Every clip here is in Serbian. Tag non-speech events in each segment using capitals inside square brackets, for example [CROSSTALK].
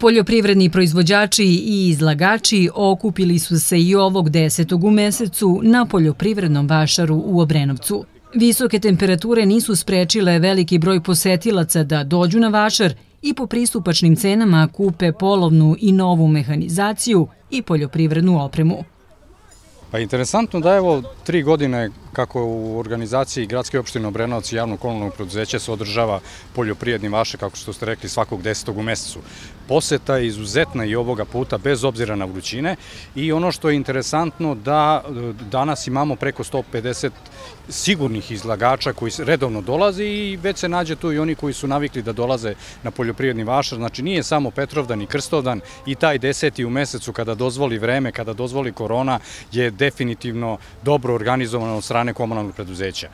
Poljoprivredni proizvođači i izlagači okupili su se i ovog desetog u mesecu na poljoprivrednom vašaru u Obrenovcu. Visoke temperature nisu sprečile veliki broj posetilaca da dođu na vašar i po pristupačnim cenama kupe polovnu i novu mehanizaciju i poljoprivrednu opremu. Pa interesantno da evo tri godine kako u organizaciji Gradske opštine Obrenovac i javnog komunalnog produzeća se održava poljoprijedni vaše, kako što ste rekli, svakog desetog u mesecu. Poseta je izuzetna i ovoga puta, bez obzira na vrućine i ono što je interesantno da e, danas imamo preko 150 sigurnih izlagača koji redovno dolaze i već se nađe tu i oni koji su navikli da dolaze na poljoprijedni vašar. Znači nije samo Petrovdan i Krstovdan i taj deseti u mesecu kada dozvoli vreme, kada dozvoli korona je definitivno dobro organizovano od strane komunalnog preduzeća.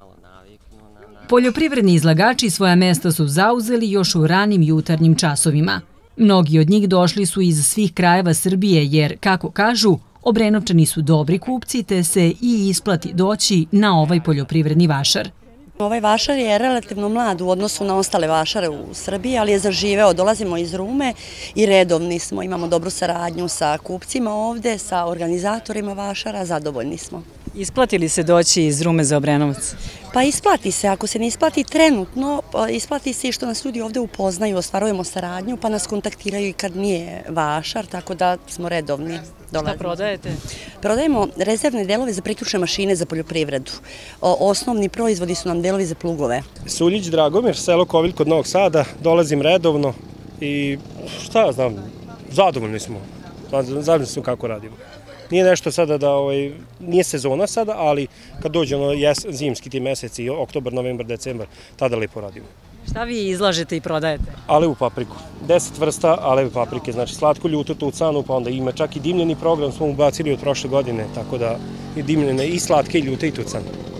Poljoprivredni izlagači svoja mesta su zauzeli još u ranim jutarnjim časovima. Mnogi od njih došli su iz svih krajeva Srbije jer, kako kažu, Obrenovčani su dobri kupci te se i isplati doći na ovaj poljoprivredni vašar. Ovaj vašar je relativno mlad u odnosu na ostale vašare u Srbiji, ali je zaživeo. Dolazimo iz Rume i redovni smo. Imamo dobru saradnju sa kupcima ovde, sa organizatorima vašara, zadovoljni smo. Isplati li se doći iz Rume za Obrenovac? Pa isplati se, ako se ne isplati trenutno, pa isplati se i što nas ljudi ovde upoznaju, ostvarujemo saradnju, pa nas kontaktiraju i kad nije vašar, tako da smo redovni. Šta prodajete? Prodajemo rezervne delove za priključne mašine za poljoprivredu. Osnovni proizvodi su nam delovi za plugove. Suljić Dragomir, selo Kovilj kod Novog Sada, dolazim redovno i šta ja znam, zadovoljni smo. Zadovoljni smo kako radimo. Nije nešto sada da, ovaj, nije sezona sada, ali kad dođe ono jes, zimski ti meseci, oktobar, novembar, decembar, tada lepo radimo. Šta vi izlažete i prodajete? Alevu papriku. Deset vrsta alevu paprike, znači slatko ljuto tucanu, pa onda ima čak i dimljeni program, smo ubacili od prošle godine, tako da i dimljene i slatke i ljute i tucane.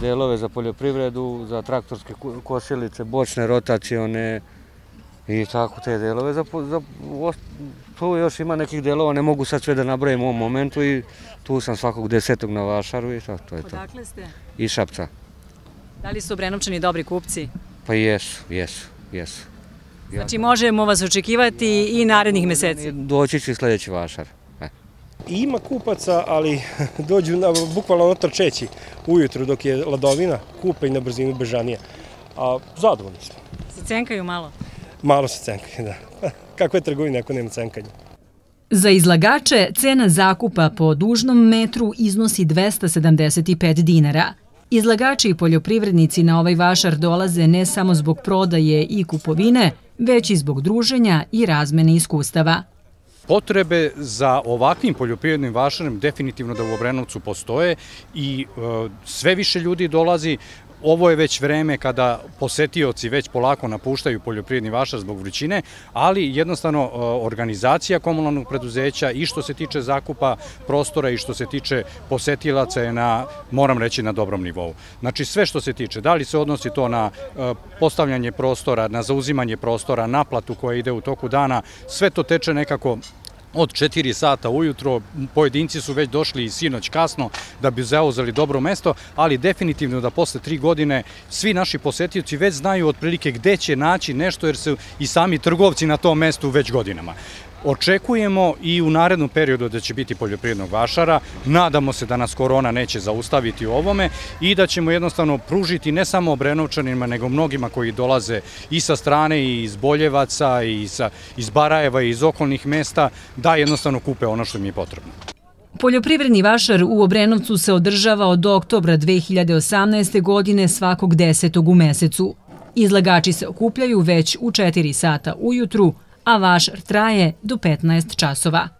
Delove za poljoprivredu, za traktorske kosilice, bočne, rotacione, i tako te delove. Za, za, tu još ima nekih delova, ne mogu sad sve da nabrajim u ovom momentu i tu sam svakog desetog na vašaru i to, to je to. Odakle ste? Iz Šapca. Da li su Obrenovčani dobri kupci? Pa jesu, jesu, jesu. Znači možemo vas očekivati i narednih meseci? Doći će sledeći vašar. Ima kupaca, ali [LAUGHS] dođu na, bukvalno otrčeći ujutru dok je ladovina, kupe i na brzinu bežanija. A zadovoljni smo. Se cenkaju malo? Malo se cenkaju, da. [LAUGHS] Kako je trgovina ako nema cenkanja? Za izlagače cena zakupa po dužnom metru iznosi 275 dinara. Izlagači i poljoprivrednici na ovaj vašar dolaze ne samo zbog prodaje i kupovine, već i zbog druženja i razmene iskustava. Potrebe za ovakvim poljoprivrednim vašarem definitivno da u Obrenovcu postoje i e, sve više ljudi dolazi, Ovo je već vreme kada posetioci već polako napuštaju poljoprivredni vašar zbog vrućine, ali jednostavno e, organizacija komunalnog preduzeća i što se tiče zakupa prostora i što se tiče posetilaca je na, moram reći, na dobrom nivou. Znači sve što se tiče, da li se odnosi to na e, postavljanje prostora, na zauzimanje prostora, naplatu koja ide u toku dana, sve to teče nekako od 4 sata ujutro, pojedinci su već došli i sinoć kasno da bi zauzeli dobro mesto, ali definitivno da posle tri godine svi naši posetioci već znaju otprilike gde će naći nešto jer su i sami trgovci na tom mestu već godinama. Očekujemo i u narednom periodu da će biti poljoprivrednog vašara, nadamo se da nas korona neće zaustaviti u ovome i da ćemo jednostavno pružiti ne samo Obrenovčanima, nego mnogima koji dolaze i sa strane i iz Boljevaca i sa, iz Barajeva i iz okolnih mesta, da jednostavno kupe ono što mi je potrebno. Poljoprivredni vašar u Obrenovcu se održava od oktobra 2018. godine svakog desetog u mesecu. Izlagači se okupljaju već u 4 sata ujutru, a vaš traje do 15 časova.